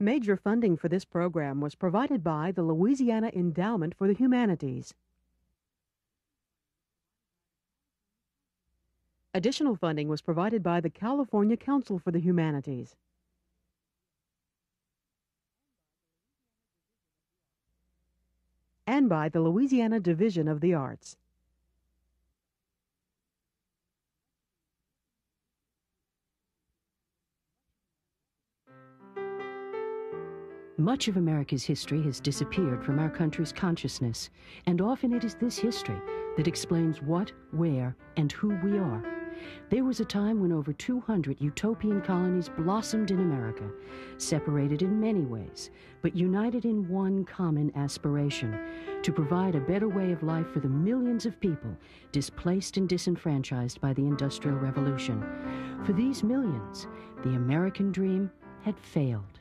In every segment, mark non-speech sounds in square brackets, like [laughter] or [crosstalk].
Major funding for this program was provided by the Louisiana Endowment for the Humanities. Additional funding was provided by the California Council for the Humanities. and by the Louisiana Division of the Arts. Much of America's history has disappeared from our country's consciousness, and often it is this history that explains what, where, and who we are. There was a time when over 200 utopian colonies blossomed in America, separated in many ways, but united in one common aspiration to provide a better way of life for the millions of people displaced and disenfranchised by the Industrial Revolution. For these millions, the American dream had failed.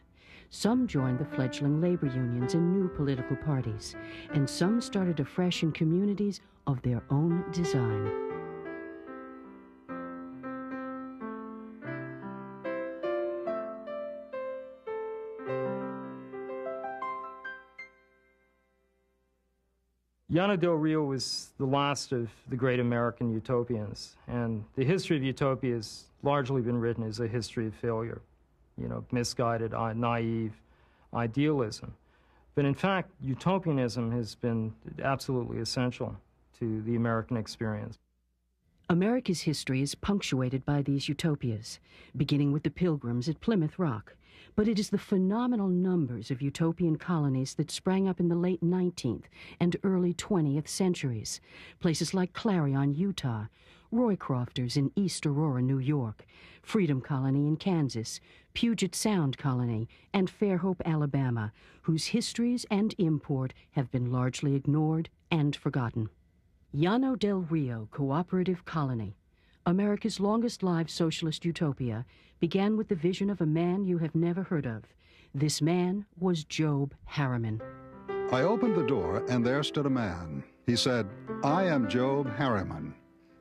Some joined the fledgling labor unions and new political parties, and some started afresh in communities of their own design. Llano del Rio was the last of the great American utopians, and the history of utopia has largely been written as a history of failure you know, misguided, uh, naive idealism. But in fact, utopianism has been absolutely essential to the American experience. America's history is punctuated by these utopias, beginning with the Pilgrims at Plymouth Rock. But it is the phenomenal numbers of utopian colonies that sprang up in the late 19th and early 20th centuries. Places like Clarion, Utah, Roycrofters in East Aurora, New York, Freedom Colony in Kansas, Puget Sound Colony, and Fairhope, Alabama, whose histories and import have been largely ignored and forgotten. Llano del Rio Cooperative Colony, America's longest lived socialist utopia, began with the vision of a man you have never heard of. This man was Job Harriman. I opened the door, and there stood a man. He said, I am Job Harriman.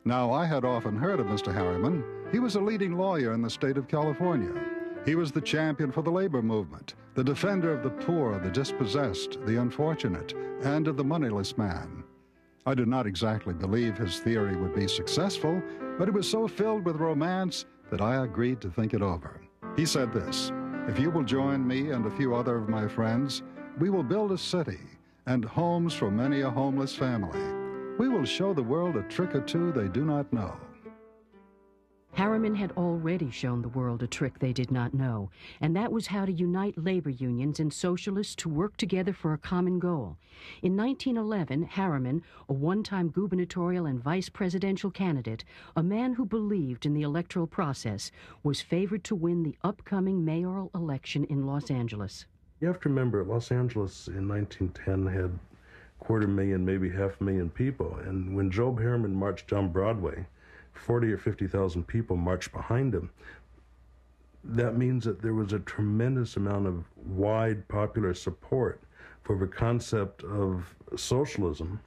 Now, I had often heard of Mr. Harriman. He was a leading lawyer in the state of California. He was the champion for the labor movement, the defender of the poor, the dispossessed, the unfortunate, and of the moneyless man. I did not exactly believe his theory would be successful, but it was so filled with romance that I agreed to think it over. He said this If you will join me and a few other of my friends, we will build a city and homes for many a homeless family. We will show the world a trick or two they do not know. Harriman had already shown the world a trick they did not know, and that was how to unite labor unions and socialists to work together for a common goal. In 1911, Harriman, a one-time gubernatorial and vice presidential candidate, a man who believed in the electoral process, was favored to win the upcoming mayoral election in Los Angeles. You have to remember, Los Angeles in 1910 had quarter million, maybe half a million people. And when Job Harriman marched down Broadway, 40 or 50,000 people marched behind him. That means that there was a tremendous amount of wide popular support for the concept of socialism.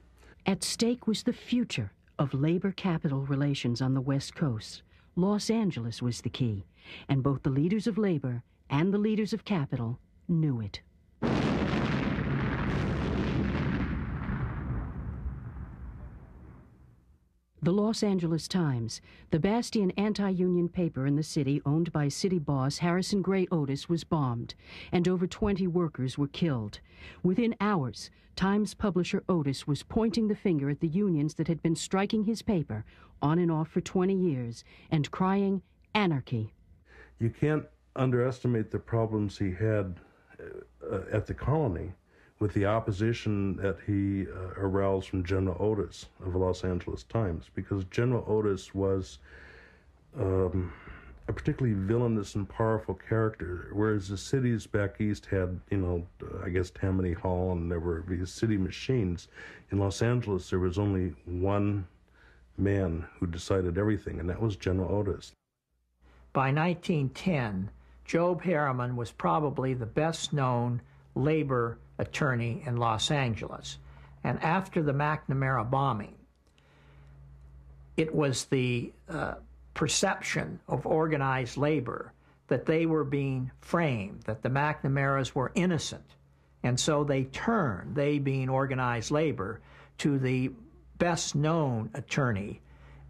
At stake was the future of labor capital relations on the West Coast. Los Angeles was the key, and both the leaders of labor and the leaders of capital knew it. The Los Angeles Times, the bastion anti-union paper in the city owned by city boss Harrison Gray Otis was bombed, and over 20 workers were killed. Within hours, Times publisher Otis was pointing the finger at the unions that had been striking his paper on and off for 20 years and crying anarchy. You can't underestimate the problems he had uh, at the colony with the opposition that he uh, aroused from General Otis of the Los Angeles Times, because General Otis was um, a particularly villainous and powerful character, whereas the cities back east had, you know, I guess Tammany Hall and there were these city machines. In Los Angeles, there was only one man who decided everything, and that was General Otis. By 1910, Job Harriman was probably the best known labor attorney in Los Angeles. And after the McNamara bombing, it was the uh, perception of organized labor that they were being framed, that the McNamaras were innocent. And so they turned, they being organized labor, to the best known attorney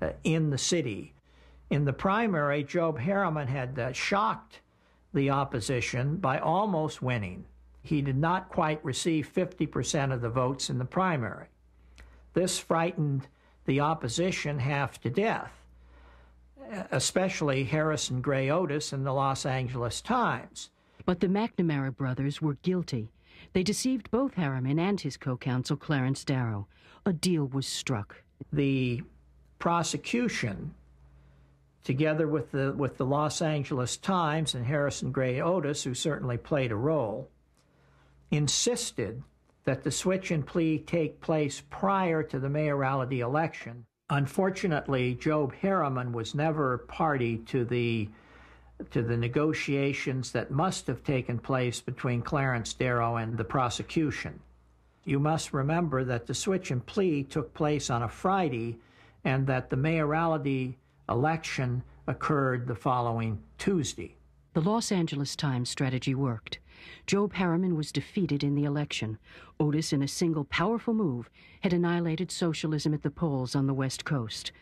uh, in the city. In the primary, Job Harriman had uh, shocked the opposition by almost winning. He did not quite receive 50% of the votes in the primary. This frightened the opposition half to death, especially Harrison Gray Otis in the Los Angeles Times. But the McNamara brothers were guilty. They deceived both Harriman and his co counsel, Clarence Darrow. A deal was struck. The prosecution, together with the, with the Los Angeles Times and Harrison Gray Otis, who certainly played a role, insisted that the switch and plea take place prior to the mayoralty election. Unfortunately, Job Harriman was never party to the to the negotiations that must have taken place between Clarence Darrow and the prosecution. You must remember that the switch and plea took place on a Friday and that the mayoralty election occurred the following Tuesday. The Los Angeles Times strategy worked. Job Harriman was defeated in the election. Otis, in a single powerful move, had annihilated socialism at the polls on the West Coast.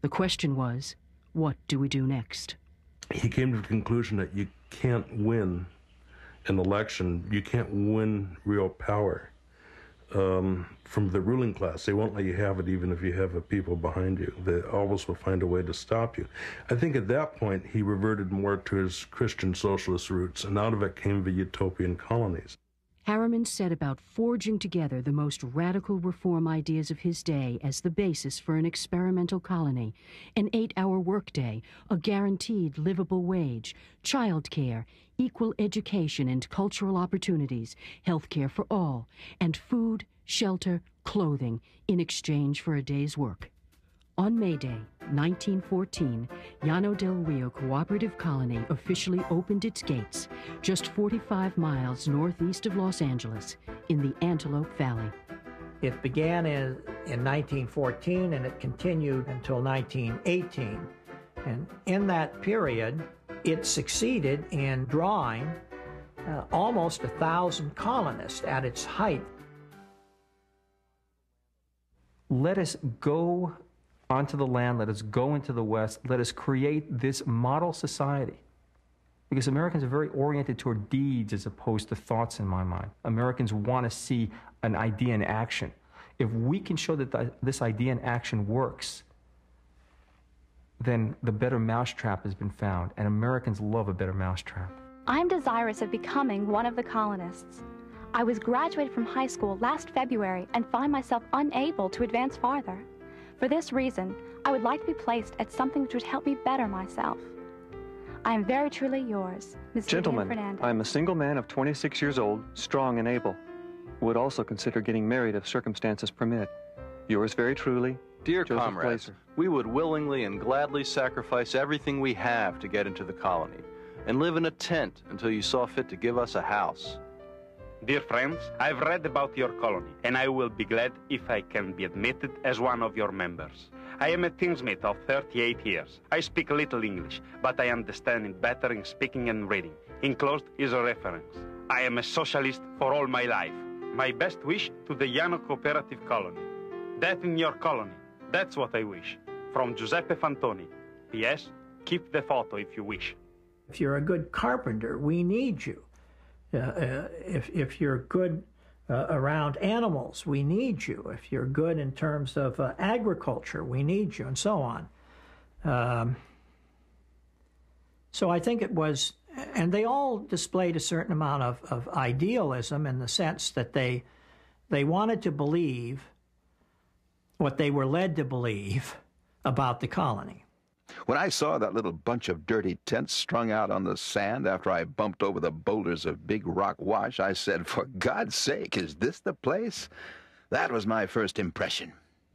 The question was, what do we do next? He came to the conclusion that you can't win an election, you can't win real power um, from the ruling class. They won't let you have it even if you have a people behind you. They always will find a way to stop you. I think at that point he reverted more to his Christian socialist roots, and out of it came the utopian colonies. Harriman set about forging together the most radical reform ideas of his day as the basis for an experimental colony an eight hour workday, a guaranteed livable wage, child care, equal education and cultural opportunities, health care for all, and food, shelter, clothing in exchange for a day's work. On May Day, 1914, Llano del Rio Cooperative Colony officially opened its gates just 45 miles northeast of Los Angeles in the Antelope Valley. It began in, in 1914 and it continued until 1918. And in that period, it succeeded in drawing uh, almost a thousand colonists at its height. Let us go onto the land, let us go into the West, let us create this model society. Because Americans are very oriented toward deeds as opposed to thoughts in my mind. Americans want to see an idea in action. If we can show that the, this idea in action works, then the better mousetrap has been found, and Americans love a better mousetrap. I'm desirous of becoming one of the colonists. I was graduated from high school last February and find myself unable to advance farther. For this reason, I would like to be placed at something which would help me better myself. I am very truly yours, Ms. Gentlemen, I am a single man of 26 years old, strong and able. Would also consider getting married if circumstances permit. Yours very truly, Dear Joseph comrades, Placer. we would willingly and gladly sacrifice everything we have to get into the colony and live in a tent until you saw fit to give us a house. Dear friends, I've read about your colony, and I will be glad if I can be admitted as one of your members. I am a teamsmate of 38 years. I speak little English, but I understand it better in speaking and reading. Enclosed is a reference. I am a socialist for all my life. My best wish to the Llano Cooperative Colony. Death in your colony. That's what I wish. From Giuseppe Fantoni. P.S. Keep the photo if you wish. If you're a good carpenter, we need you. Uh, uh, if, if you're good uh, around animals, we need you. If you're good in terms of uh, agriculture, we need you, and so on. Um, so I think it was, and they all displayed a certain amount of, of idealism in the sense that they they wanted to believe what they were led to believe about the colony. When I saw that little bunch of dirty tents strung out on the sand after I bumped over the boulders of Big Rock Wash, I said, For God's sake, is this the place? That was my first impression.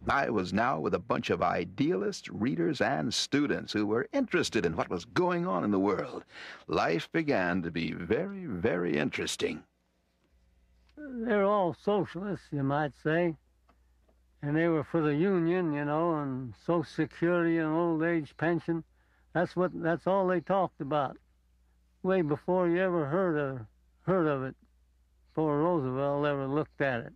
I was now with a bunch of idealists, readers, and students who were interested in what was going on in the world. Life began to be very, very interesting. They're all socialists, you might say and they were for the union, you know, and Social Security and old age pension. That's what. That's all they talked about. way before you ever heard of heard of it, before Roosevelt ever looked at it.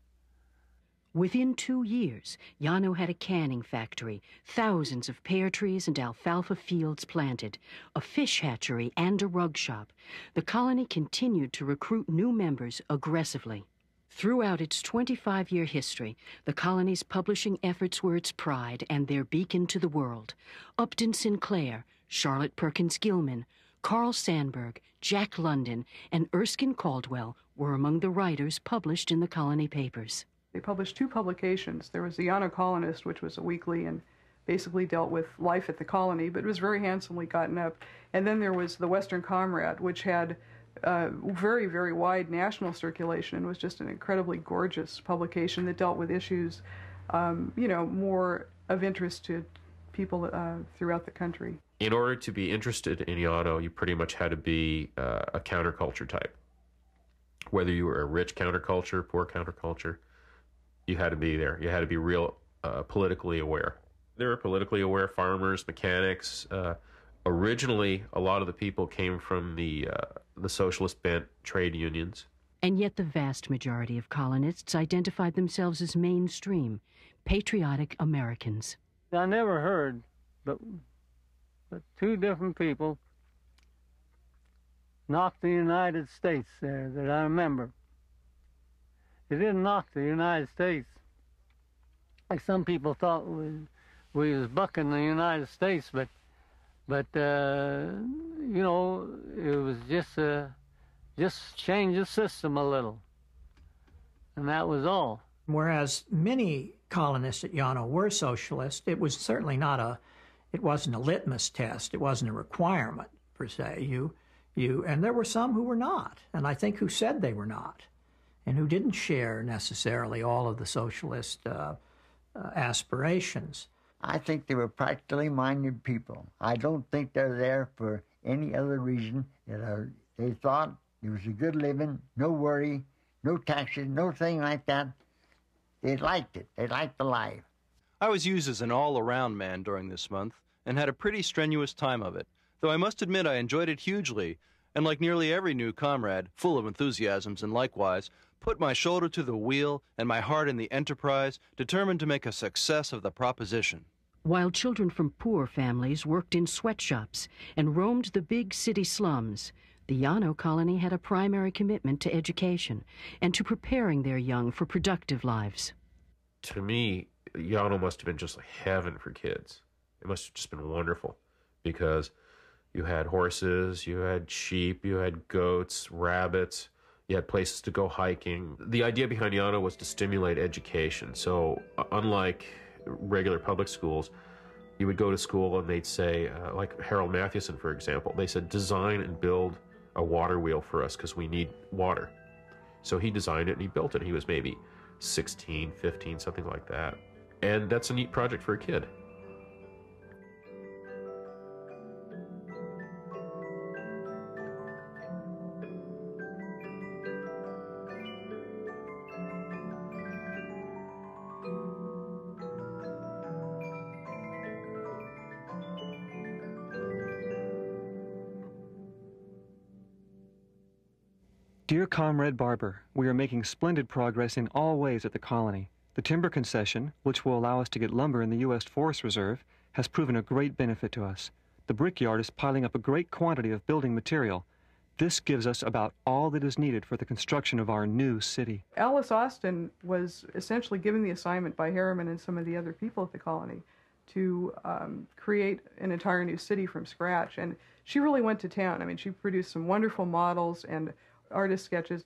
Within two years, Llano had a canning factory, thousands of pear trees and alfalfa fields planted, a fish hatchery, and a rug shop. The colony continued to recruit new members aggressively. Throughout its 25 year history, the colony's publishing efforts were its pride and their beacon to the world. Upton Sinclair, Charlotte Perkins Gilman, Carl Sandburg, Jack London, and Erskine Caldwell were among the writers published in the colony papers. They published two publications. There was the Llano Colonist, which was a weekly and basically dealt with life at the colony, but it was very handsomely gotten up. And then there was the Western Comrade, which had uh, very, very wide national circulation and was just an incredibly gorgeous publication that dealt with issues, um, you know, more of interest to people uh, throughout the country. In order to be interested in Llano, you pretty much had to be uh, a counterculture type. Whether you were a rich counterculture, poor counterculture, you had to be there. You had to be real uh, politically aware. There were politically aware farmers, mechanics. Originally, a lot of the people came from the uh, the socialist bent trade unions. And yet, the vast majority of colonists identified themselves as mainstream, patriotic Americans. I never heard, but but two different people knocked the United States there that I remember. They didn't knock the United States. Like some people thought we, we was bucking the United States, but but uh, you know it was just uh, just change the system a little, and that was all. Whereas many colonists at Llano were socialist, it was certainly not a it wasn't a litmus test. It wasn't a requirement per se. You you and there were some who were not, and I think who said they were not and who didn't share necessarily all of the socialist uh, uh, aspirations. I think they were practically minded people. I don't think they're there for any other reason than uh, they thought it was a good living, no worry, no taxes, no thing like that. They liked it. They liked the life. I was used as an all around man during this month and had a pretty strenuous time of it, though I must admit I enjoyed it hugely, and like nearly every new comrade, full of enthusiasms and likewise, put my shoulder to the wheel and my heart in the enterprise, determined to make a success of the proposition. While children from poor families worked in sweatshops and roamed the big city slums, the Llano colony had a primary commitment to education and to preparing their young for productive lives. To me, Llano must have been just like heaven for kids. It must have just been wonderful because you had horses, you had sheep, you had goats, rabbits, you had places to go hiking. The idea behind Llano was to stimulate education. So, uh, unlike regular public schools, you would go to school and they'd say, uh, like Harold Mathewson, for example, they said, design and build a water wheel for us because we need water. So he designed it and he built it. He was maybe 16, 15, something like that. And that's a neat project for a kid. Comrade Barber, we are making splendid progress in all ways at the colony. The timber concession, which will allow us to get lumber in the U.S. Forest Reserve, has proven a great benefit to us. The brickyard is piling up a great quantity of building material. This gives us about all that is needed for the construction of our new city. Alice Austin was essentially given the assignment by Harriman and some of the other people at the colony to um, create an entire new city from scratch. And she really went to town. I mean, she produced some wonderful models and artist sketches.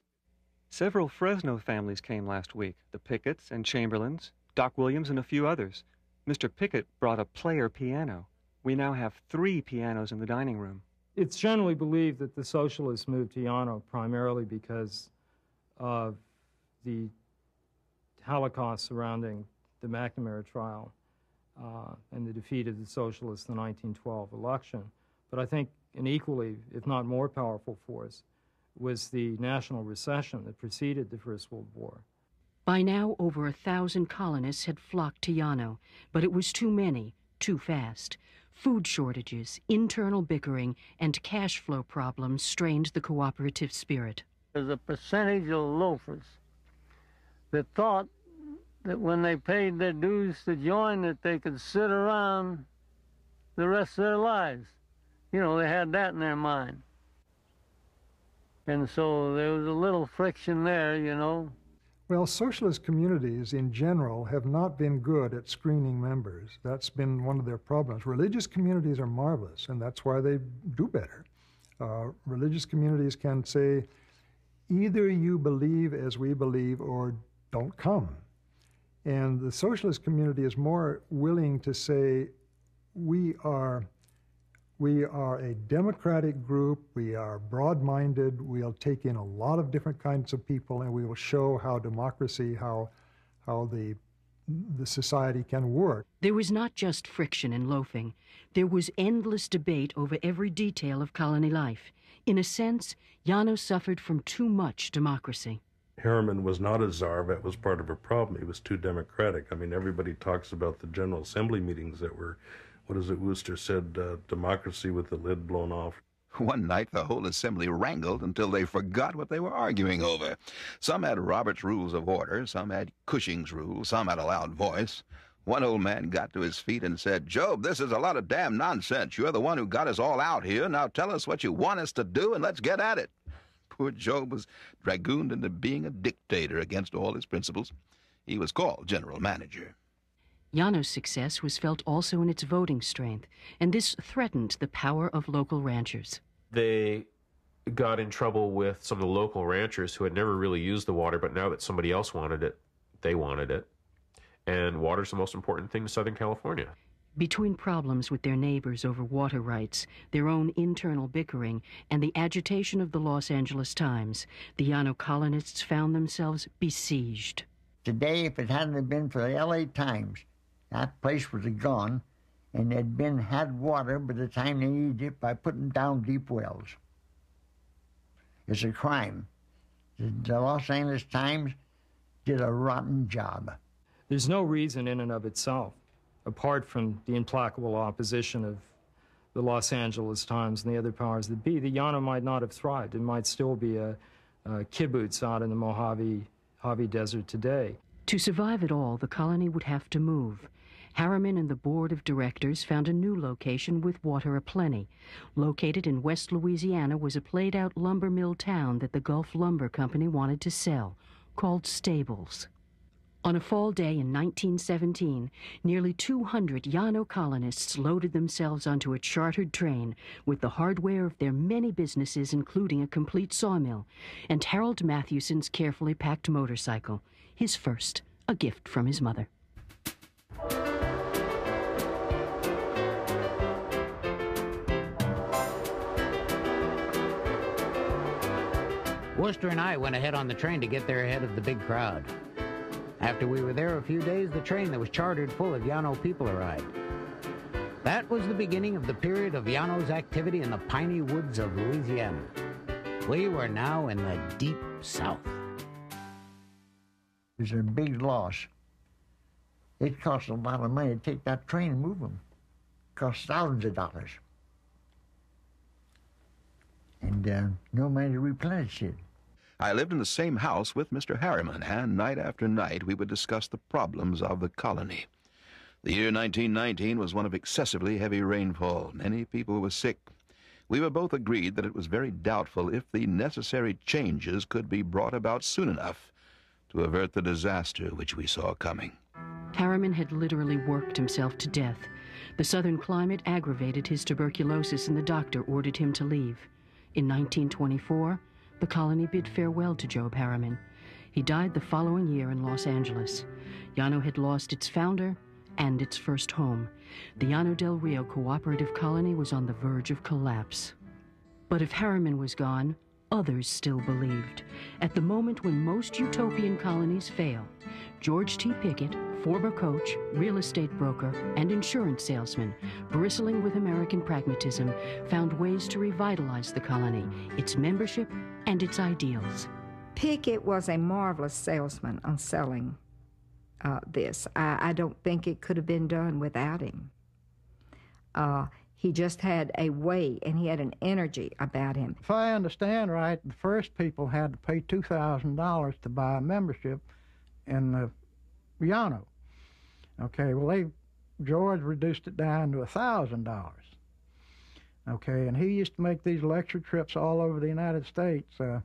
Several Fresno families came last week the Picketts and Chamberlains, Doc Williams, and a few others. Mr. Pickett brought a player piano. We now have three pianos in the dining room. It's generally believed that the socialists moved to Llano primarily because of the Holocaust surrounding the McNamara trial uh, and the defeat of the socialists in the 1912 election. But I think an equally, if not more powerful force was the national recession that preceded the First World War. By now, over a thousand colonists had flocked to Llano, but it was too many, too fast. Food shortages, internal bickering, and cash flow problems strained the cooperative spirit. There's a percentage of loafers that thought that when they paid their dues to join that they could sit around the rest of their lives. You know, they had that in their mind. And so there was a little friction there, you know. Well, socialist communities in general have not been good at screening members. That's been one of their problems. Religious communities are marvelous, and that's why they do better. Uh, religious communities can say, either you believe as we believe or don't come. And the socialist community is more willing to say, we are we are a democratic group. We are broad minded. We'll take in a lot of different kinds of people, and we will show how democracy, how, how the, the society can work. There was not just friction and loafing, there was endless debate over every detail of colony life. In a sense, Llano suffered from too much democracy. Harriman was not a czar. That was part of a problem. He was too democratic. I mean, everybody talks about the General Assembly meetings that were what is it Wooster said, uh, democracy with the lid blown off. [laughs] One night the whole assembly wrangled until they forgot what they were arguing over. Some had Robert's Rules of Order, some had Cushing's rules, some had a loud voice. One old man got to his feet and said, Job, this is a lot of damn nonsense. You're the one who got us all out here. Now tell us what you want us to do and let's get at it. [laughs] Poor Job was dragooned into being a dictator against all his principles. He was called general manager. Llano's success was felt also in its voting strength, and this threatened the power of local ranchers. They got in trouble with some of the local ranchers who had never really used the water, but now that somebody else wanted it, they wanted it. And water's the most important thing in Southern California. Between problems with their neighbors over water rights, their own internal bickering, and the agitation of the Los Angeles Times, the Llano colonists found themselves besieged. Today, if it hadn't been for the LA Times, that place was a gone, and they'd been had water by the time they needed it by putting down deep wells. It's a crime. The Los Angeles Times did a rotten job. There's no reason in and of itself, apart from the implacable opposition of the Los Angeles Times and the other powers that be, the Llano might not have thrived. It might still be a, a kibbutz out in the Mojave, Mojave Desert today. To survive it all, the colony would have to move. Harriman and the board of directors found a new location with water aplenty. Located in West Louisiana was a played out lumber mill town that the Gulf Lumber Company wanted to sell, called Stables. On a fall day in 1917, nearly 200 Llano colonists loaded themselves onto a chartered train with the hardware of their many businesses, including a complete sawmill, and Harold Mathewson's carefully packed motorcycle his first, a gift from his mother. Wooster and I went ahead on the train to get there ahead of the big crowd. After we were there a few days, the train that was chartered full of Llano people arrived. That was the beginning of the period of Llano's activity in the piney woods of Louisiana. We were now in the deep south. It was a big loss. It cost a lot of money to take that train and move them. It cost thousands of dollars. And uh, no money to replenish it. I lived in the same house with Mr. Harriman, and night after night we would discuss the problems of the colony. The year 1919 was one of excessively heavy rainfall. Many people were sick. We were both agreed that it was very doubtful if the necessary changes could be brought about soon enough to avert the disaster which we saw coming. Harriman had literally worked himself to death. The southern climate aggravated his tuberculosis, and the doctor ordered him to leave. In 1924, the colony bid farewell to Job Harriman. He died the following year in Los Angeles. Llano had lost its founder and its first home. The Llano del Rio Cooperative Colony was on the verge of collapse. But if Harriman was gone, others still believed. At the moment when most utopian colonies fail, George T. Pickett, former coach, real estate broker, and insurance salesman, bristling with American pragmatism, found ways to revitalize the colony, its membership, and its ideals. Pickett was a marvelous salesman on selling uh, this. I, I don't think it could have been done without him. Uh, he just had a way and he had an energy about him. If I understand right, the first people had to pay $2,000 to buy a membership in the Llano. Okay, well, they George reduced it down to $1,000. Okay, and he used to make these lecture trips all over the United States. Uh,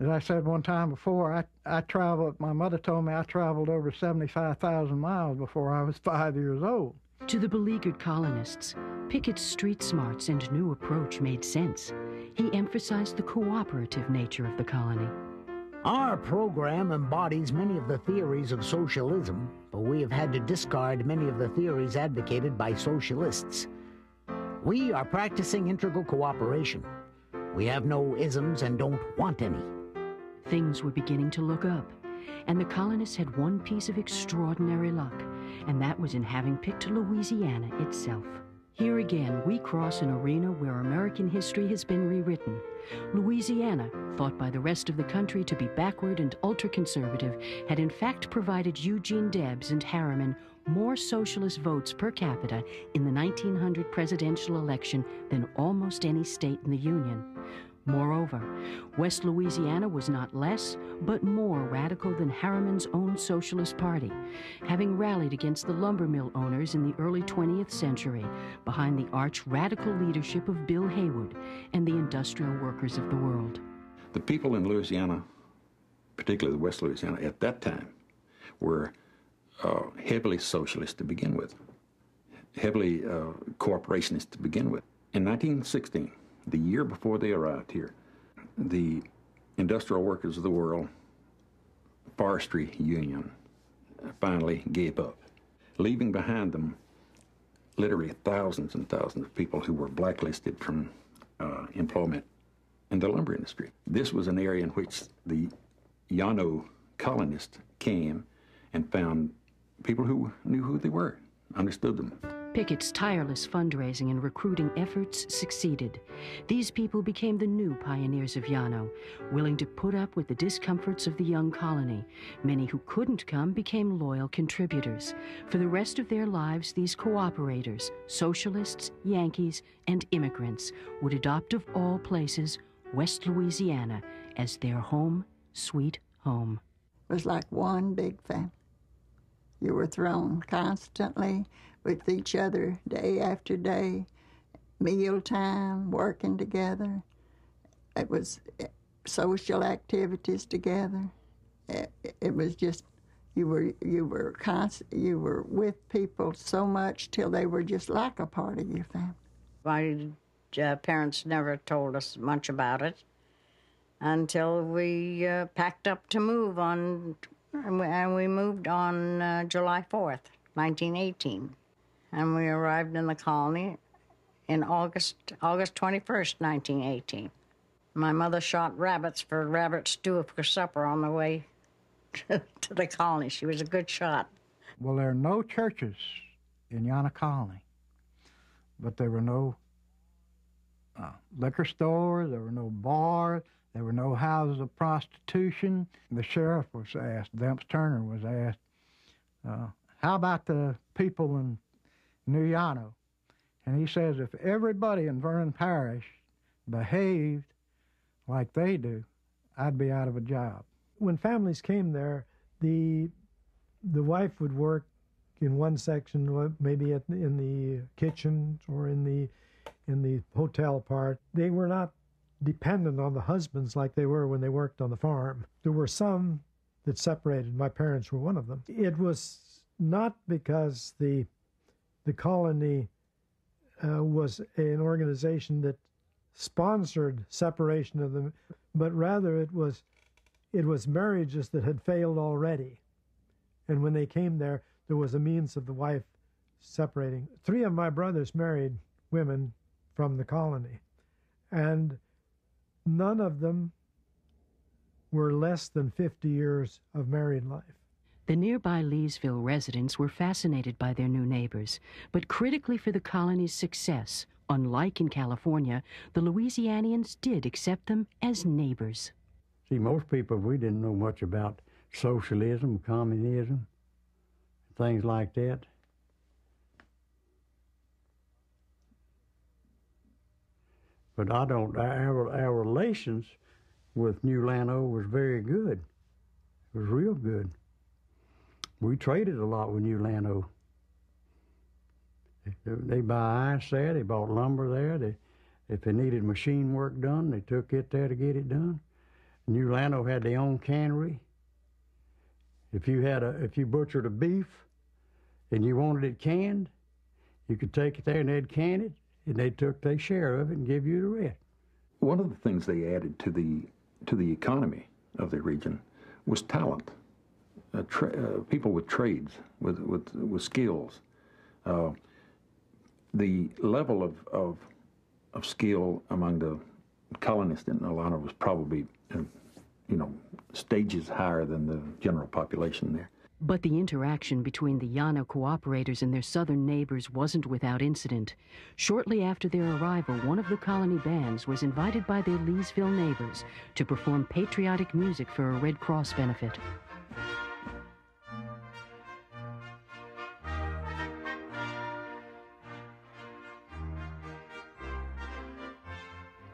as I said one time before, I, I traveled, my mother told me I traveled over 75,000 miles before I was [laughs] five years old. To the beleaguered colonists, Pickett's street smarts and new approach made sense. He emphasized the cooperative nature of the colony. Our program embodies many of the theories of socialism, but we have had to discard many of the theories advocated by socialists. We are practicing integral cooperation. We have no isms and don't want any. Things were beginning to look up, and the colonists had one piece of extraordinary luck, and that was in having picked Louisiana itself. Here again, we cross an arena where American history has been rewritten. Louisiana, thought by the rest of the country to be backward and ultra conservative, had in fact provided Eugene Debs and Harriman more socialist votes per capita in the 1900 presidential election than almost any state in the Union. Moreover, West Louisiana was not less, but more radical than Harriman's own Socialist Party, having rallied against the lumber mill owners in the early 20th century behind the arch radical leadership of Bill Haywood and the industrial workers of the world. The people in Louisiana, particularly West Louisiana, at that time, were uh, heavily socialist to begin with, heavily uh, corporationist to begin with. In 1916, the year before they arrived here, the industrial workers of the world forestry union finally gave up, leaving behind them literally thousands and thousands of people who were blacklisted from uh, employment in the lumber industry. This was an area in which the Llano colonists came and found people who knew who they were, understood them. Pickett's tireless fundraising and recruiting efforts succeeded. These people became the new pioneers of Llano, willing to put up with the discomforts of the young colony. Many who couldn't come became loyal contributors. For the rest of their lives, these cooperators, socialists, Yankees, and immigrants, would adopt of all places West Louisiana as their home, sweet home. It was like one big family. You were thrown constantly with each other day after day, mealtime, working together. It was eh, social activities together. It, eh, it was just you were you were constant you were with people so much till they were just like a part of your family. My uh, parents never told us much about it until we uh, packed up to move on, and we moved on uh, July 4th, 1918 and we arrived in the colony in August August 21st, 1918. My mother shot rabbits for rabbit stew for supper on the way to, [laughs] to the colony. She was a good shot. Well, there are no churches in Llano Colony, but there were no uh, liquor stores, there were no bars, there were no houses of prostitution. The sheriff was asked, Demps Turner was asked, uh, how about the people in New Llano? And he says if everybody in Vernon Parish behaved like they do, I'd be out of a job. When families came there, the the wife would work in one section, maybe at, in the kitchen or in the in the hotel part. They were not dependent on the husbands like they were when they worked on the farm. There were some that separated. My parents were one of them. It was not because the the colony uh, was an organization that sponsored separation of them, but rather it was it was marriages that had failed already. And when they came there, there was a means of the wife separating. Three of my brothers married women from the colony, and none of them were less than 50 years of married life. The nearby Leesville residents were fascinated by their new neighbors, but critically for the colony's success, unlike in California, the Louisianians did accept them as neighbors. See, most people, we didn't know much about socialism, communism, things like that. But I don't. Our our relations with New Llano was very good. It was real good. We traded a lot with New Llano. They, buy ice there. They bought lumber there. They, if they needed machine work done, they took it there to get it done. New Llano had their own cannery. If you had a if you butchered a beef and you wanted it canned, you could take it there and they'd can it, and they took their share of it and give you the rest. One of the things they added to the to the economy of the region was talent. Uh, tra- uh, people with trades, with with, with skills. Uh, the level of, of of skill among the colonists in Llano was probably, uh, you know, stages higher than the general population there. But the interaction between the Llano cooperators and their southern neighbors wasn't without incident. Shortly after their arrival, one of the colony bands was invited by their Leesville neighbors to perform patriotic music for a Red Cross benefit.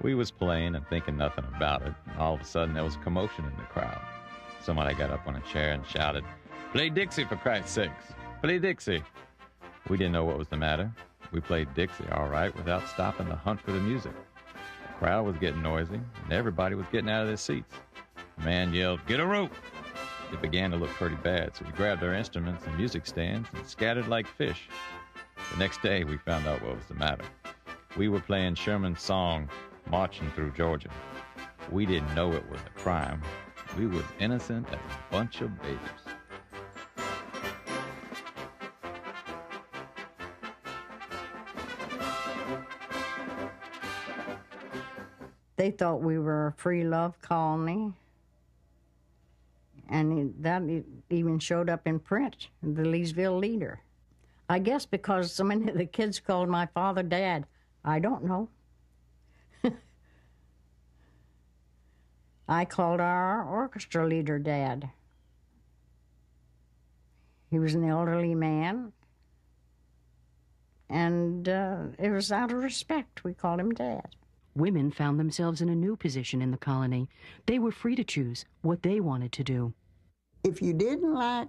We was playing and thinking nothing about it. All of a sudden, there was a commotion in the crowd. Somebody got up on a chair and shouted, Play Dixie for Christ's sakes! Play Dixie! We didn't know what was the matter. We played Dixie all right without stopping to hunt for the music. The crowd was getting noisy, and everybody was getting out of their seats. The man yelled, Get a rope! It began to look pretty bad, so we grabbed our instruments and music stands and scattered like fish. The next day, we found out what was the matter. We were playing Sherman's song, Marching Through Georgia. We didn't know it was a crime. We was innocent as a bunch of babies. They thought we were a free love colony. And it, that it even showed up in print, the Leesville Leader. I guess because so many of the kids called my father Dad. I don't know. [laughs] I called our orchestra leader Dad. He was an elderly man, and uh, it was out of respect we called him Dad. Women found themselves in a new position in the colony. They were free to choose what they wanted to do. If you didn't like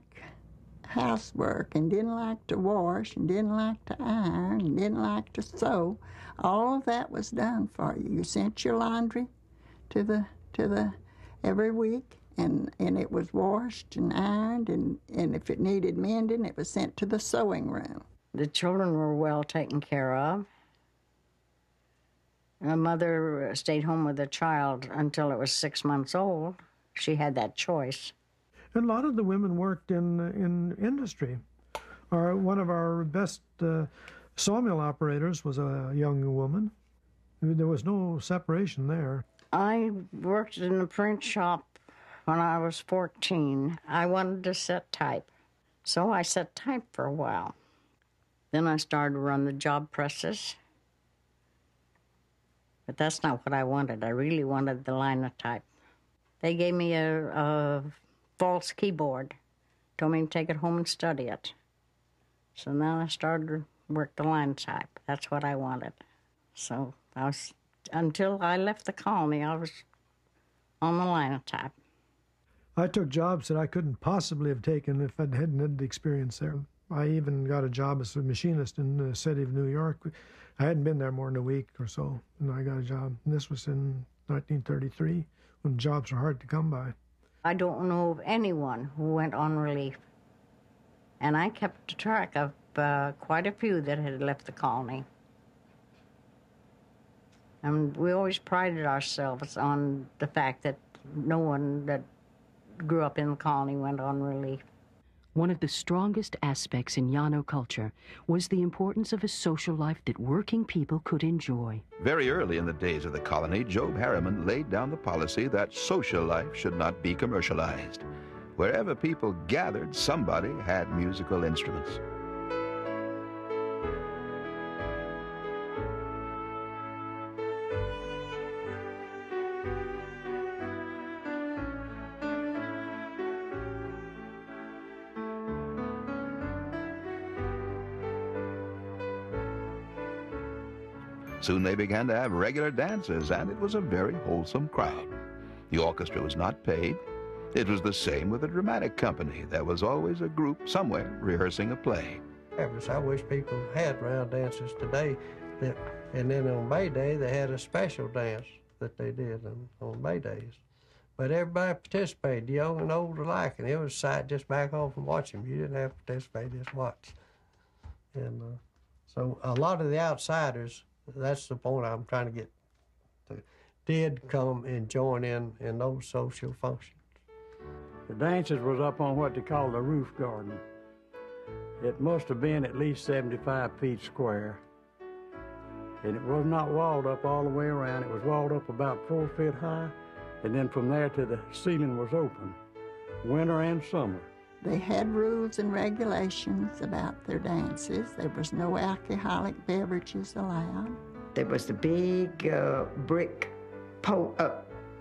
housework and didn't like to wash and didn't like to iron and didn't like to sew, all of that was done for you. You sent your laundry to the to the every week and and it was washed and ironed and and if it needed mending it was sent to the sewing room. The children were well taken care of. My mother stayed home with the child until it was six months old. She had that choice. And a lot of the women worked in in industry. Our one of our best uh, sawmill operators was a young woman. There was no separation there. I worked in a print shop when I was 14. I wanted to set type, so I set type for a while. Then I started to run the job presses. But that's not what I wanted. I really wanted the linotype. They gave me a, a false keyboard, told me to take it home and study it. So now I started to work the linotype. That's what I wanted. So I was until I left the colony, I was on the linotype. I took jobs that I couldn't possibly have taken if I hadn't had the experience there. I even got a job as a machinist in the city of New York. I hadn't been there more than a week or so, and I got a job. And this was in 1933, when jobs were hard to come by. I don't know of anyone who went on relief. And I kept track of uh, quite a few that had left the colony. And we always prided ourselves on the fact that no one that grew up in the colony went on relief. One of the strongest aspects in Llano culture was the importance of a social life that working people could enjoy. Very early in the days of the colony, Job Harriman laid down the policy that social life should not be commercialized. Wherever people gathered, somebody had musical instruments. Soon they began to have regular dances, and it was a very wholesome crowd. The orchestra was not paid. It was the same with the dramatic company. There was always a group somewhere rehearsing a play. I wish people had round dances today. That, and then on May Day, they had a special dance that they did on, on May Days. But everybody participated, young and old alike, and it was a sight just back home from watching. Them. You didn't have to participate, just watch. And uh, so a lot of the outsiders, that's the point I'm trying to get to, did come and join in in those social functions. The dances was up on what they call the roof garden. It must have been at least 75 feet square. And it was not walled up all the way around. It was walled up about four feet high and then from there to the ceiling was open, winter and summer. They had rules and regulations about their dances. There was no alcoholic beverages allowed. There was a big uh, brick pole, uh,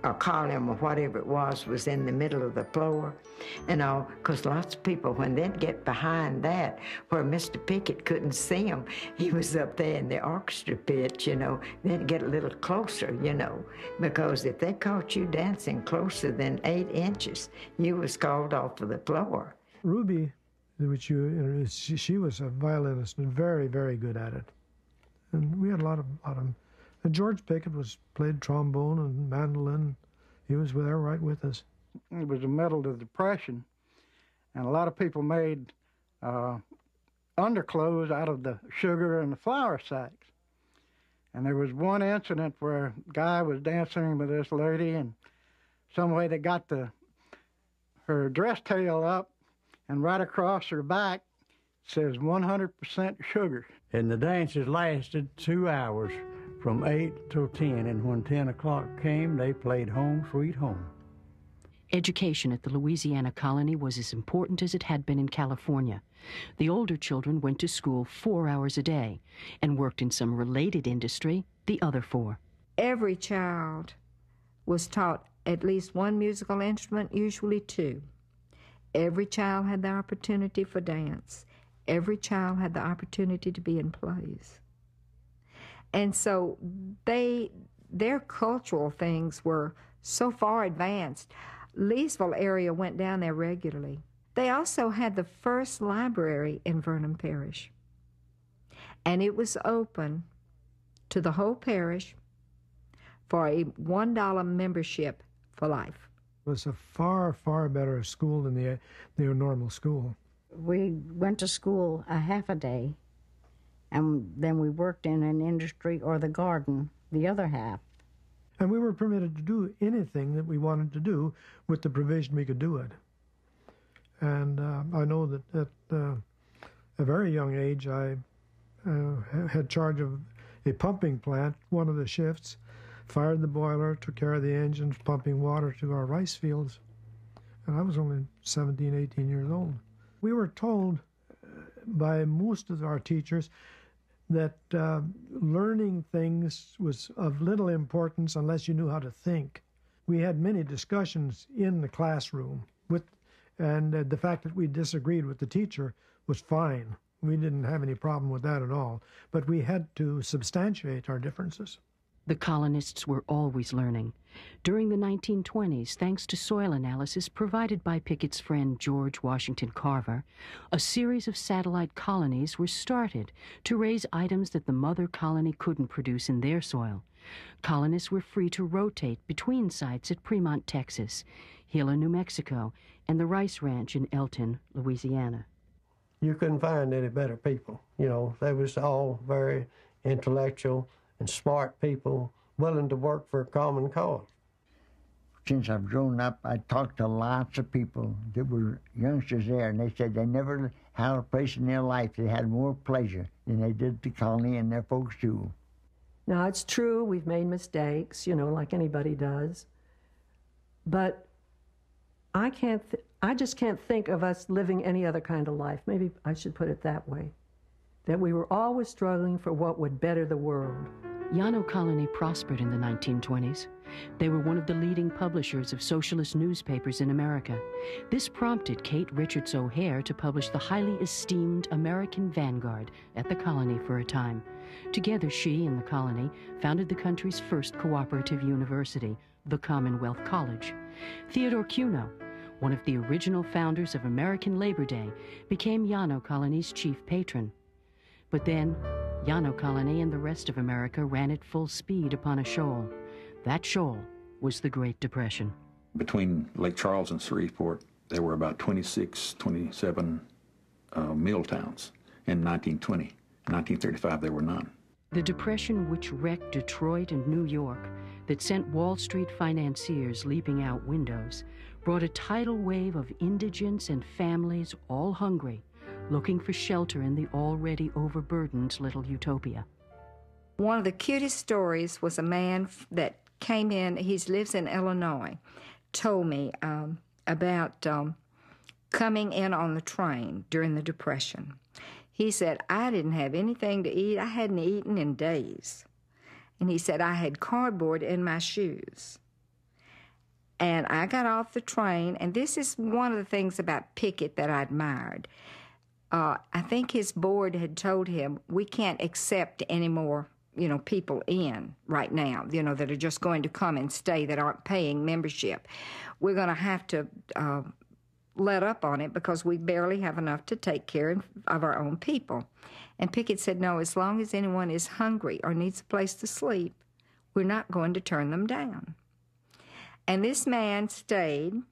a column or whatever it was was in the middle of the floor. And uh, all because lots of people when they'd get behind that where mr pickett couldn't see them he was up there in the orchestra pit you know they'd get a little closer you know. Because if they caught you dancing closer than eight inches you was called off of the floor. Ruby which you she, she was a violinist and very very good at it. And we had a lot of, lot of and George Pickett was played trombone and mandolin. He was there right with us. It was the middle of the Depression, and a lot of people made uh, underclothes out of the sugar and the flour sacks. And there was one incident where a guy was dancing with this lady, and some way they got the her dress tail up, and right across her back says 100% sugar. And the dances lasted two hours from 8 till 10, and when 10 o'clock came, they played Home Sweet Home. Education at the Louisiana colony was as important as it had been in California. The older children went to school four hours a day and worked in some related industry the other four. Every child was taught at least one musical instrument, usually two. Every child had the opportunity for dance. Every child had the opportunity to be in plays and so they their cultural things were so far advanced. Leesville area went down there regularly. They also had the first library in Vernon Parish, and it was open to the whole parish for a one dollar membership for life. It was a far far better school than the the normal school. We went to school a half a day and then we worked in an industry or the garden the other half. And we were permitted to do anything that we wanted to do with the provision we could do it. And uh, I know that at uh, a very young age, I uh, had charge of a pumping plant, one of the shifts, fired the boiler, took care of the engines, pumping water to our rice fields. And I was only 17, 18 years old. We were told uh, by most of our teachers that uh, learning things was of little importance unless you knew how to think. We had many discussions in the classroom with, and uh, the fact that we disagreed with the teacher was fine. We didn't have any problem with that at all. But we had to substantiate our differences. The colonists were always learning. During the 1920s, thanks to soil analysis provided by Pickett's friend George Washington Carver, a series of satellite colonies were started to raise items that the mother colony couldn't produce in their soil. Colonists were free to rotate between sites at Fremont, Texas, Gila, New Mexico, and the Rice Ranch in Elton, Louisiana. You couldn't find any better people. You know, they was all very intellectual and smart people willing to work for a common cause. Since I've grown up, I talked to lots of people that were youngsters there, and they said they never had a place in their life they had more pleasure than they did the colony and their folks too. Now, it's true, we've made mistakes, you know, like anybody does. But I can't, th- I just can't think of us living any other kind of life. Maybe I should put it that way that we were always struggling for what would better the world. Llano Colony prospered in the 1920s. They were one of the leading publishers of socialist newspapers in America. This prompted Kate Richards O'Hare to publish the highly esteemed American Vanguard at the colony for a time. Together, she and the colony founded the country's first cooperative university, the Commonwealth College. Theodore Cuno, one of the original founders of American Labor Day, became Llano Colony's chief patron. But then, Llano Colony and the rest of America ran at full speed upon a shoal. That shoal was the Great Depression. Between Lake Charles and Shreveport, there were about 26, 27 uh, mill towns in 1920. In 1935, there were none. The Depression, which wrecked Detroit and New York, that sent Wall Street financiers leaping out windows, brought a tidal wave of indigents and families all hungry, looking for shelter in the already overburdened little utopia. One of the cutest stories was a man that came in, he lives in Illinois, told me um, about um, coming in on the train during the Depression. He said, I didn't have anything to eat. I hadn't eaten in days. And he said, I had cardboard in my shoes. And I got off the train, and this is one of the things about Pickett that I admired. Uh, I think his board had told him, we can't accept any more you know people in right now you know that are just going to come and stay that aren't paying membership. We're going to have to uh, let up on it because we barely have enough to take care of our own people. And pickett said no as long as anyone is hungry or needs a place to sleep we're not going to turn them down. And this man stayed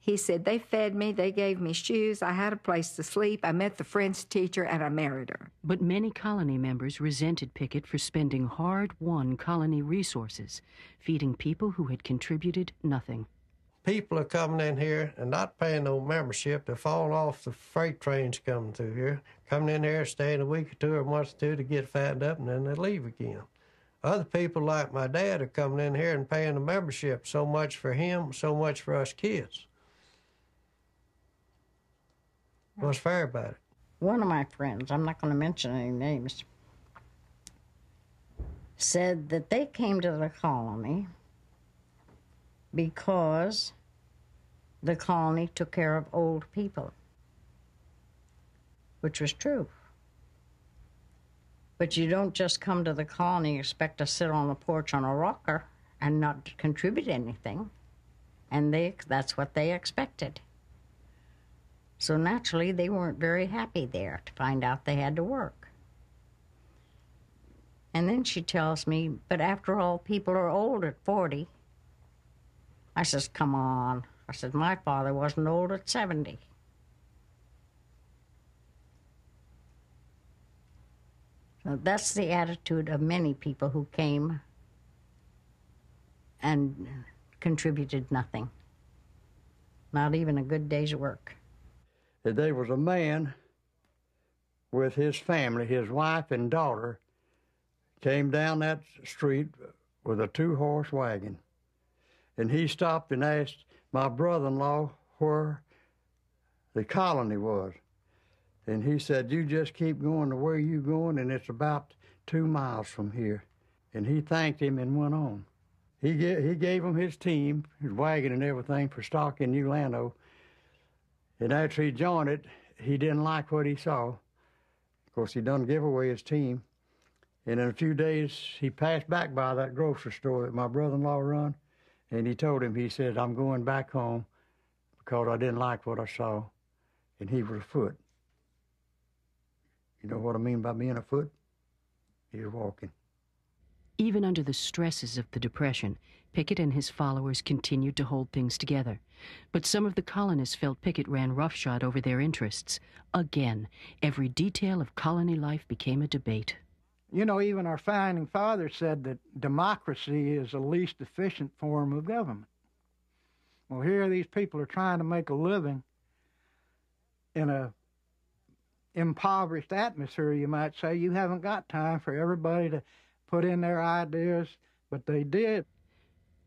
he said, They fed me, they gave me shoes, I had a place to sleep, I met the French teacher, and I married her. But many colony members resented Pickett for spending hard won colony resources, feeding people who had contributed nothing. People are coming in here and not paying no membership. They're falling off the freight trains coming through here, coming in here, staying a week or two or a month or two to get fattened up, and then they leave again. Other people like my dad are coming in here and paying the membership so much for him, so much for us kids. What's fair about it? One of my friends, I'm not going to mention any names, said that they came to the colony because the colony took care of old people, which was true. But you don't just come to the colony expect to sit on the porch on a rocker and not contribute anything. And they, that's what they expected. So naturally, they weren't very happy there to find out they had to work. And then she tells me, but after all, people are old at 40. I says, come on. I said, my father wasn't old at 70. So that's the attitude of many people who came and contributed nothing, not even a good day's work that there was a man with his family, his wife and daughter, came down that street with a two horse wagon. And he stopped and asked my brother in law where the colony was. And he said, You just keep going to where you going, and it's about two miles from here. And he thanked him and went on. He, he gave him his team, his wagon and everything for stock in New Llano. And after he joined it, he didn't like what he saw. Of course, he done give away his team. And in a few days, he passed back by that grocery store that my brother-in-law run, and he told him, he said, I'm going back home because I didn't like what I saw. And he was afoot. You know what I mean by being afoot? He was walking. Even under the stresses of the Depression, Pickett and his followers continued to hold things together. But some of the colonists felt Pickett ran roughshod over their interests. Again, every detail of colony life became a debate. You know, even our founding fathers said that democracy is the least efficient form of government. Well, here these people are trying to make a living in a impoverished atmosphere, you might say. You haven't got time for everybody to put in their ideas, but they did.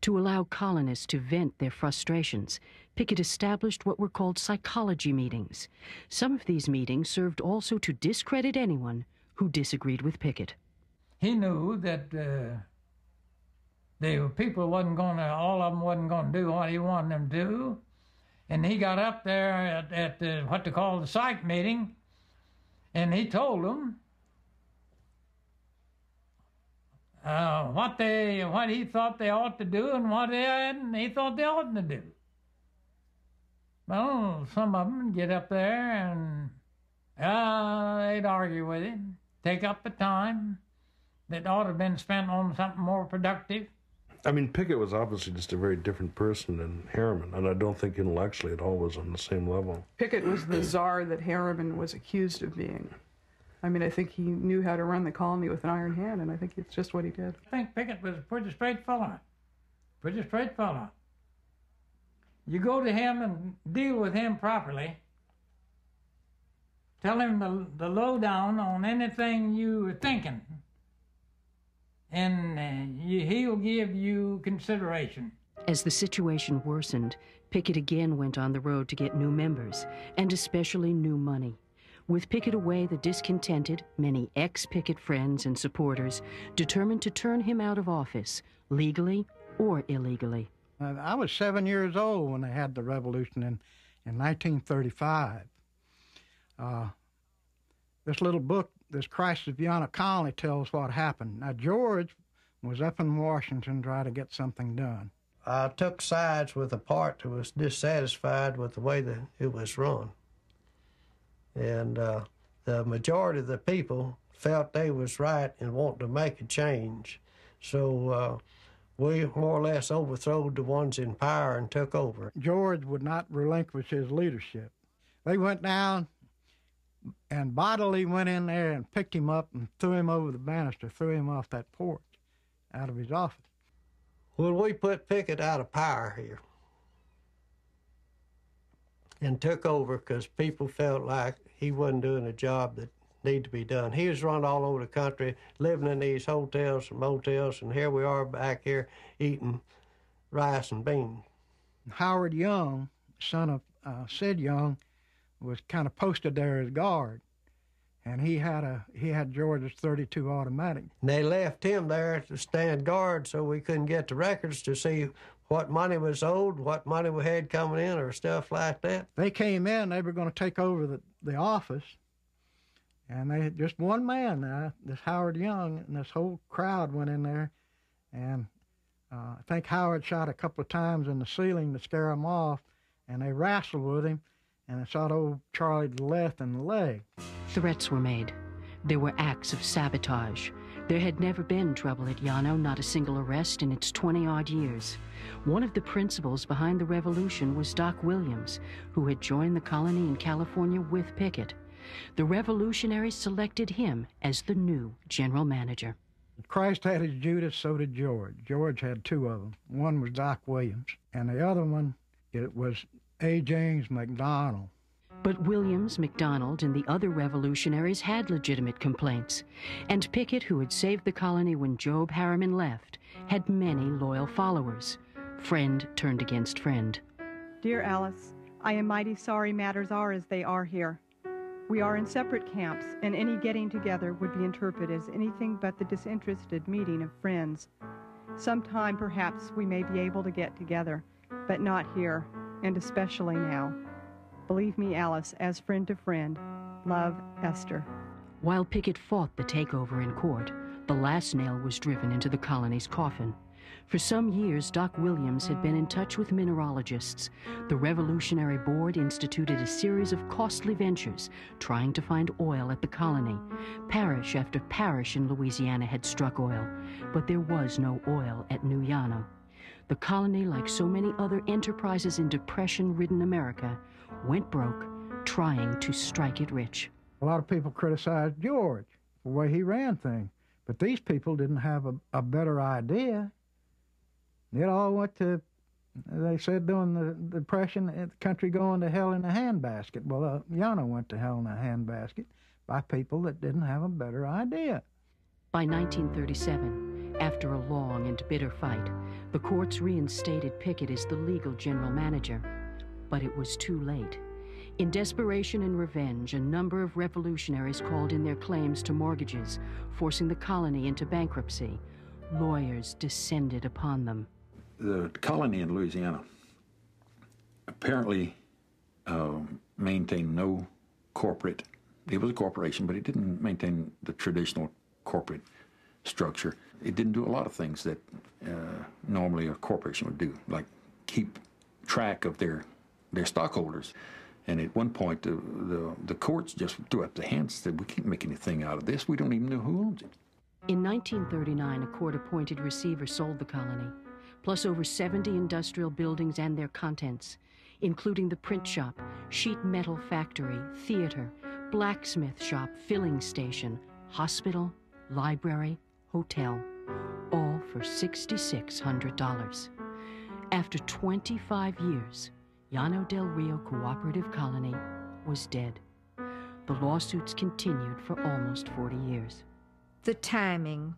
To allow colonists to vent their frustrations, Pickett established what were called psychology meetings. Some of these meetings served also to discredit anyone who disagreed with Pickett. he knew that uh, the people wasn't going to, all of them wasn't going to do what he wanted them to do. And he got up there at, at the, what they call the psych meeting, and he told them uh, what they, what he thought they ought to do and what they, he thought they oughtn't to do. Well, some of them get up there and uh, they'd argue with him, take up the time that ought to have been spent on something more productive. I mean, Pickett was obviously just a very different person than Harriman, and I don't think intellectually at all was on the same level. Pickett was the czar that Harriman was accused of being. I mean, I think he knew how to run the colony with an iron hand, and I think it's just what he did. I think Pickett was a pretty straight fellow. Pretty straight fellow. You go to him and deal with him properly. Tell him the, the lowdown on anything you were thinking, and uh, you, he'll give you consideration. As the situation worsened, Pickett again went on the road to get new members, and especially new money. With Pickett away, the discontented, many ex Pickett friends and supporters determined to turn him out of office, legally or illegally. I was seven years old when they had the revolution in, in 1935. Uh, this little book, this Crisis of Llano Colony, tells what happened. Now, George was up in Washington trying to get something done. I took sides with the part that was dissatisfied with the way that it was run. And uh, the majority of the people felt they was right and wanted to make a change. So uh, we more or less overthrew the ones in power and took over. George would not relinquish his leadership. They went down and bodily went in there and picked him up and threw him over the banister, threw him off that porch out of his office. Well, we put Pickett out of power here and took over because people felt like he wasn't doing a job that needed to be done. He was run all over the country, living in these hotels and motels, and here we are back here eating rice and beans. Howard Young, son of uh, Sid Young, was kind of posted there as guard, and he had a he had George's 32 automatic. And they left him there to stand guard, so we couldn't get the records to see what money was owed, what money we had coming in, or stuff like that. They came in, they were going to take over the, the office, and they had just one man now, this Howard Young, and this whole crowd went in there, and uh, I think Howard shot a couple of times in the ceiling to scare them off, and they wrestled with him, and they shot old Charlie to the left in the leg. Threats were made. There were acts of sabotage. There had never been trouble at Llano, not a single arrest in its 20 odd years. One of the principals behind the revolution was Doc Williams, who had joined the colony in California with Pickett. The revolutionaries selected him as the new general manager. Christ had his Judas, so did George. George had two of them. One was Doc Williams, and the other one it was A. James McDonald. But Williams, McDonald, and the other revolutionaries had legitimate complaints. And Pickett, who had saved the colony when Job Harriman left, had many loyal followers. Friend turned against friend. Dear Alice, I am mighty sorry matters are as they are here. We are in separate camps, and any getting together would be interpreted as anything but the disinterested meeting of friends. Sometime, perhaps, we may be able to get together, but not here, and especially now. Believe me, Alice, as friend to friend. Love, Esther. While Pickett fought the takeover in court, the last nail was driven into the colony's coffin. For some years, Doc Williams had been in touch with mineralogists. The Revolutionary Board instituted a series of costly ventures trying to find oil at the colony. Parish after parish in Louisiana had struck oil, but there was no oil at New Llano. The colony, like so many other enterprises in depression ridden America, went broke trying to strike it rich. A lot of people criticized George for the way he ran things, but these people didn't have a, a better idea. It all went to, they said during the Depression, the country going to hell in a handbasket. Well, uh, Llano went to hell in a handbasket by people that didn't have a better idea. By 1937, after a long and bitter fight, the courts reinstated Pickett as the legal general manager. But it was too late. In desperation and revenge, a number of revolutionaries called in their claims to mortgages, forcing the colony into bankruptcy. Lawyers descended upon them. The colony in Louisiana apparently uh, maintained no corporate, it was a corporation, but it didn't maintain the traditional corporate structure. It didn't do a lot of things that uh, normally a corporation would do, like keep track of their their stockholders. And at one point, the, the, the courts just threw up their hands and said, We can't make anything out of this. We don't even know who owns it. In 1939, a court appointed receiver sold the colony, plus over 70 industrial buildings and their contents, including the print shop, sheet metal factory, theater, blacksmith shop, filling station, hospital, library, hotel, all for $6,600. After 25 years, Llano del Rio Cooperative Colony was dead. The lawsuits continued for almost 40 years. The timing,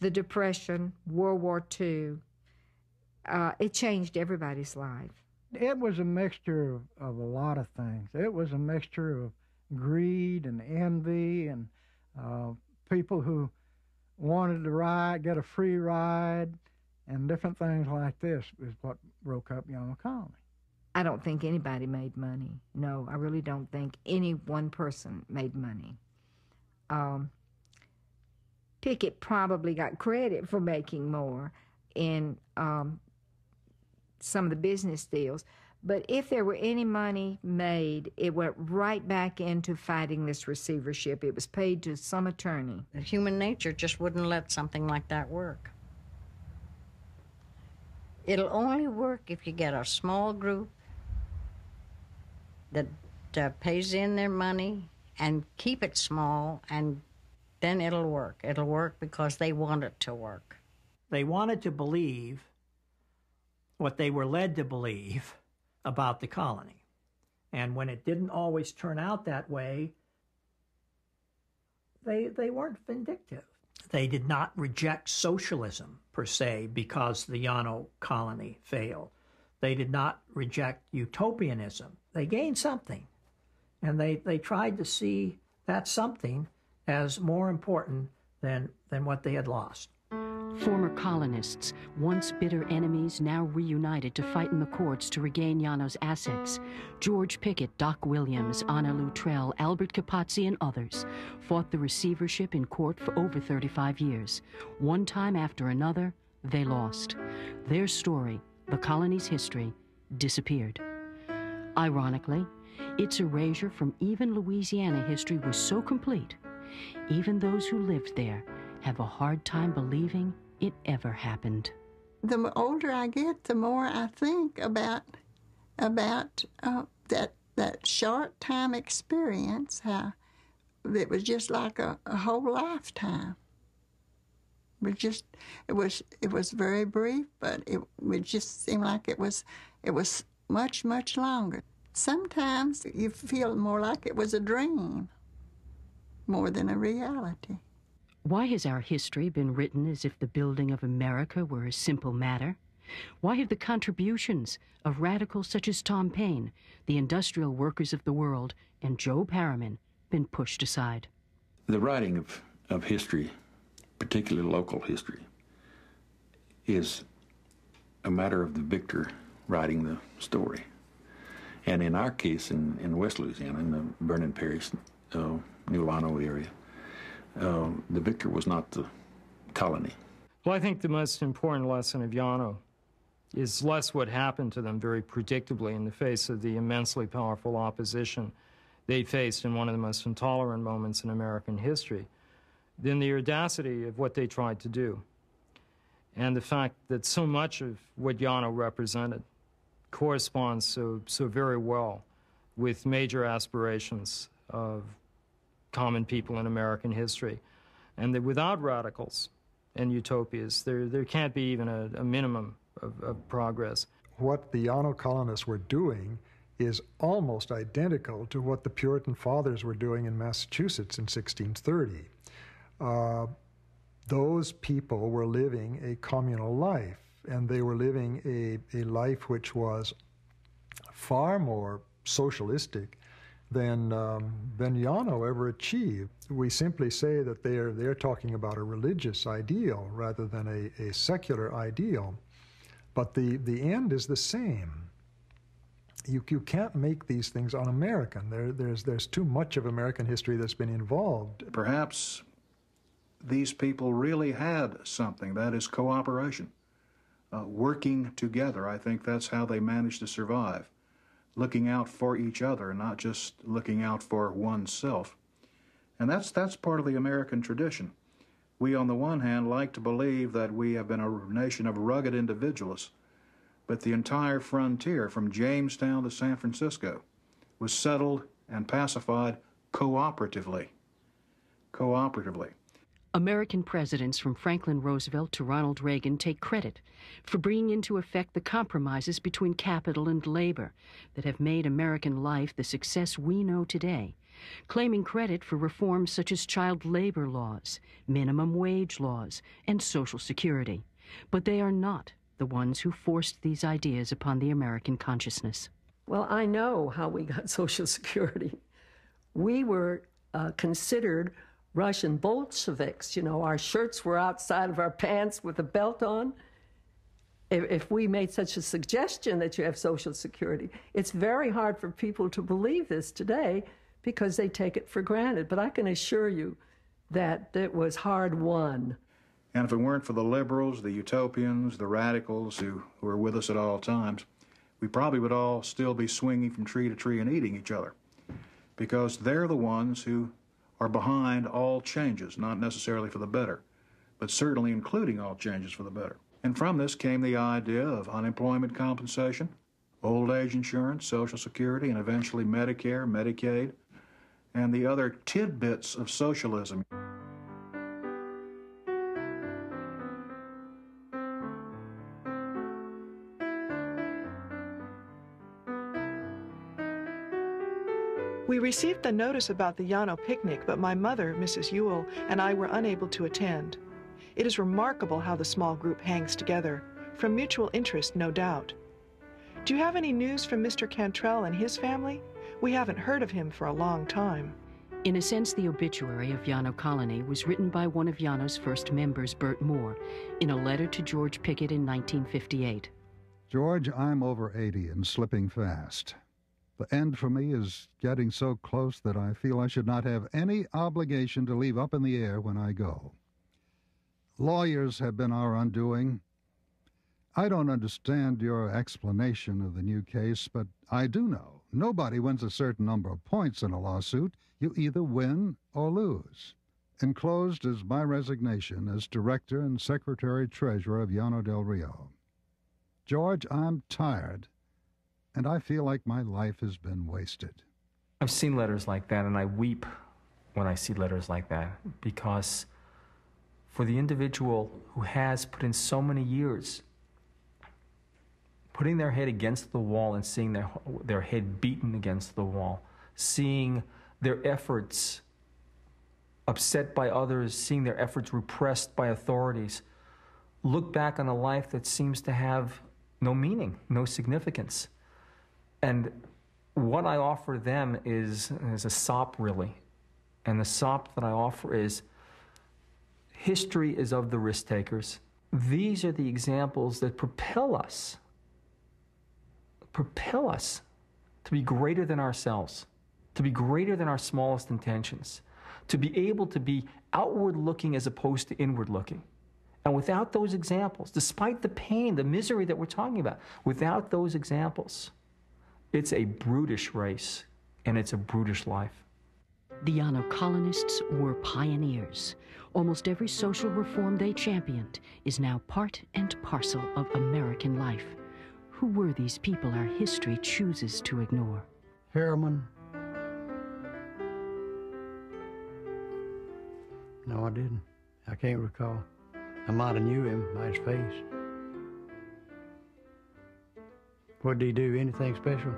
the Depression, World War II, uh, it changed everybody's life. It was a mixture of, of a lot of things. It was a mixture of greed and envy and uh, people who wanted to ride, get a free ride, and different things like this is what broke up Llano Colony. I don't think anybody made money. No, I really don't think any one person made money. Um, Pickett probably got credit for making more in um, some of the business deals. But if there were any money made, it went right back into fighting this receivership. It was paid to some attorney. Human nature just wouldn't let something like that work. It'll only work if you get a small group that uh, pays in their money and keep it small, and then it'll work. It'll work because they want it to work. They wanted to believe what they were led to believe about the colony. And when it didn't always turn out that way, they, they weren't vindictive. They did not reject socialism per se because the Llano colony failed. They did not reject utopianism. They gained something. And they, they tried to see that something as more important than, than what they had lost. Former colonists, once bitter enemies, now reunited to fight in the courts to regain Llano's assets. George Pickett, Doc Williams, Anna Luttrell, Albert Capozzi, and others fought the receivership in court for over 35 years. One time after another, they lost. Their story, the colony's history, disappeared. Ironically, its erasure from even Louisiana history was so complete, even those who lived there have a hard time believing it ever happened. The older I get, the more I think about about uh, that that short time experience. How it was just like a, a whole lifetime. It was just it was it was very brief, but it would just seem like it was it was much much longer. Sometimes you feel more like it was a dream more than a reality. Why has our history been written as if the building of America were a simple matter? Why have the contributions of radicals such as Tom Paine, the industrial workers of the world, and Job Harriman been pushed aside? The writing of, of history, particularly local history, is a matter of the victor writing the story. And in our case, in, in West Louisiana, in the Vernon Parish, uh, New Llano area, um, the victor was not the colony. Well, I think the most important lesson of Llano is less what happened to them very predictably in the face of the immensely powerful opposition they faced in one of the most intolerant moments in American history, than the audacity of what they tried to do. And the fact that so much of what Llano represented corresponds so, so very well with major aspirations of common people in American history. And that without radicals and utopias, there, there can't be even a, a minimum of, of progress. What the Llano colonists were doing is almost identical to what the Puritan fathers were doing in Massachusetts in 1630. Uh, those people were living a communal life, and they were living a, a life which was far more socialistic than um, than Llano ever achieved. We simply say that they're they're talking about a religious ideal rather than a, a secular ideal, but the the end is the same. You you can't make these things un-American. There there's there's too much of American history that's been involved. Perhaps these people really had something that is cooperation, uh, working together. I think that's how they managed to survive looking out for each other, not just looking out for oneself. And that's, that's part of the American tradition. We, on the one hand, like to believe that we have been a nation of rugged individualists, but the entire frontier from Jamestown to San Francisco was settled and pacified cooperatively. Cooperatively. American presidents from Franklin Roosevelt to Ronald Reagan take credit for bringing into effect the compromises between capital and labor that have made American life the success we know today, claiming credit for reforms such as child labor laws, minimum wage laws, and Social Security. But they are not the ones who forced these ideas upon the American consciousness. Well, I know how we got [laughs] Social Security. We were uh, considered Russian Bolsheviks. You know, our shirts were outside of our pants with a belt on. If, if, we made such a suggestion that you have Social Security, it's very hard for people to believe this today because they take it for granted. But I can assure you that it was hard won. And if it weren't for the liberals, the utopians, the radicals who, who are with us at all times, we probably would all still be swinging from tree to tree and eating each other because they're the ones who are behind all changes, not necessarily for the better, but certainly including all changes for the better. And from this came the idea of unemployment compensation, old age insurance, Social Security, and eventually Medicare, Medicaid, and the other tidbits of socialism. We received the notice about the Llano picnic, but my mother, Mrs. Ewell, and I were unable to attend. It is remarkable how the small group hangs together, from mutual interest, no doubt. Do you have any news from Mr. Cantrell and his family? We haven't heard of him for a long time. In a sense, the obituary of Llano Colony was written by one of Llano's first members, Bert Moore, in a letter to George Pickett in 1958. George, I'm over 80 and slipping fast. The end for me is getting so close that I feel I should not have any obligation to leave up in the air when I go. Lawyers have been our undoing. I don't understand your explanation of the new case, but I do know nobody wins a certain number of points in a lawsuit. You either win or lose. Enclosed is my resignation as Director and Secretary Treasurer of Llano del Rio. George, I'm tired and I feel like my life has been wasted. I've seen letters like that, and I weep when I see letters like that because for the individual who has put in so many years, putting their head against the wall and seeing their, their head beaten against the wall, seeing their efforts upset by others, seeing their efforts repressed by authorities, look back on a life that seems to have no meaning, no significance. And what I offer them is, is a sop, really. And the sop that I offer is history is of the risk takers. These are the examples that propel us, propel us to be greater than ourselves, to be greater than our smallest intentions, to be able to be outward looking as opposed to inward looking. And without those examples, despite the pain, the misery that we're talking about, without those examples, it's a brutish race, and it's a brutish life. The Llano colonists were pioneers. Almost every social reform they championed is now part and parcel of American life. Who were these people our history chooses to ignore? Harriman. No, I didn't. I can't recall. I might have knew him by his face. What did he do? Anything special?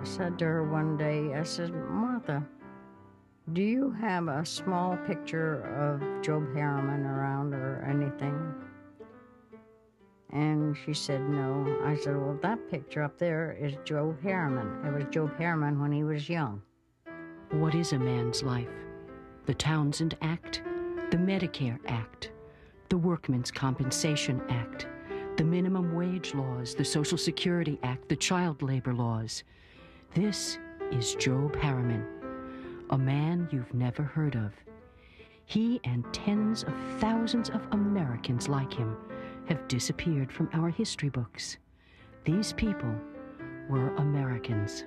I said to her one day, I said, Martha, do you have a small picture of Job Harriman around or anything? And she said, No. I said, Well, that picture up there is Job Harriman. It was Job Harriman when he was young. What is a man's life? The Townsend Act, the Medicare Act, the Workmen's Compensation Act, the minimum wage laws, the Social Security Act, the child labor laws. This is Job Harriman, a man you've never heard of. He and tens of thousands of Americans like him have disappeared from our history books. These people were Americans.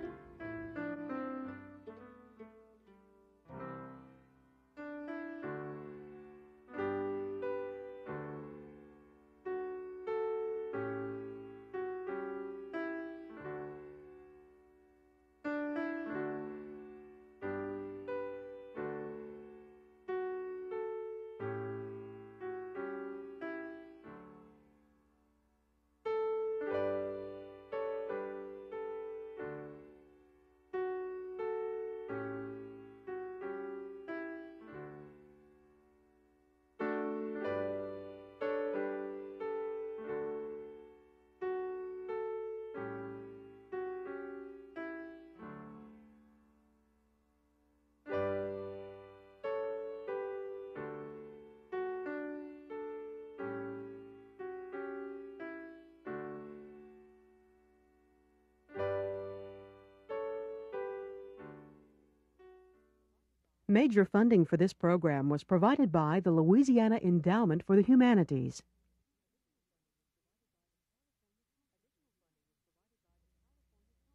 Major funding for this program was provided by the Louisiana Endowment for the Humanities.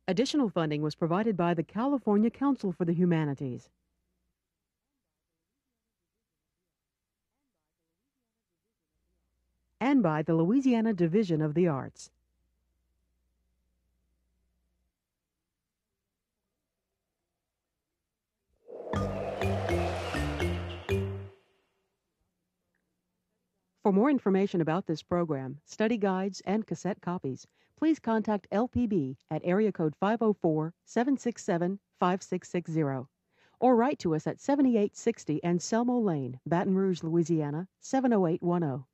Additional funding was provided by the California Council for the Humanities. And by the Louisiana Division of the Arts. For more information about this program, study guides, and cassette copies, please contact LPB at area code 504 767 5660 or write to us at 7860 Anselmo Lane, Baton Rouge, Louisiana 70810.